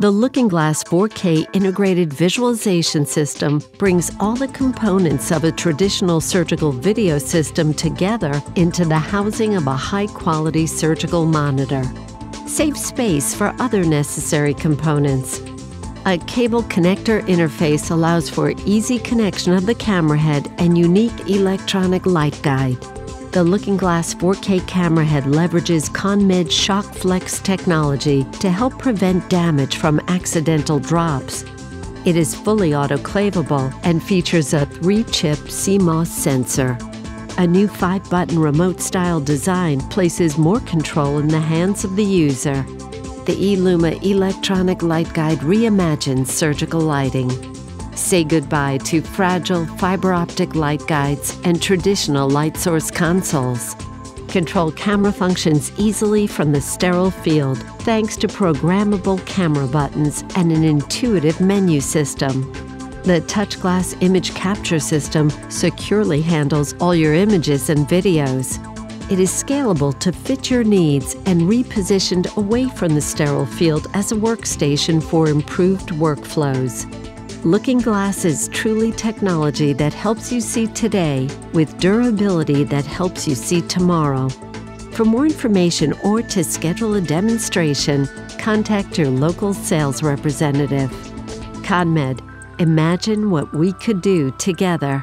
The Looking Glass 4K integrated visualization system brings all the components of a traditional surgical video system together into the housing of a high quality surgical monitor. Save space for other necessary components. A cable connector interface allows for easy connection of the camera head and unique electronic light guide. The Looking Glass 4K camera head leverages ConMed ShockFlex technology to help prevent damage from accidental drops. It is fully autoclavable and features a three chip CMOS sensor. A new five button remote style design places more control in the hands of the user. The eLuma electronic light guide reimagines surgical lighting. Say goodbye to fragile fiber optic light guides and traditional light source consoles. Control camera functions easily from the sterile field thanks to programmable camera buttons and an intuitive menu system. The touch glass image capture system securely handles all your images and videos. It is scalable to fit your needs and repositioned away from the sterile field as a workstation for improved workflows. Looking Glass is truly technology that helps you see today with durability that helps you see tomorrow. For more information or to schedule a demonstration, contact your local sales representative. ConMed, imagine what we could do together.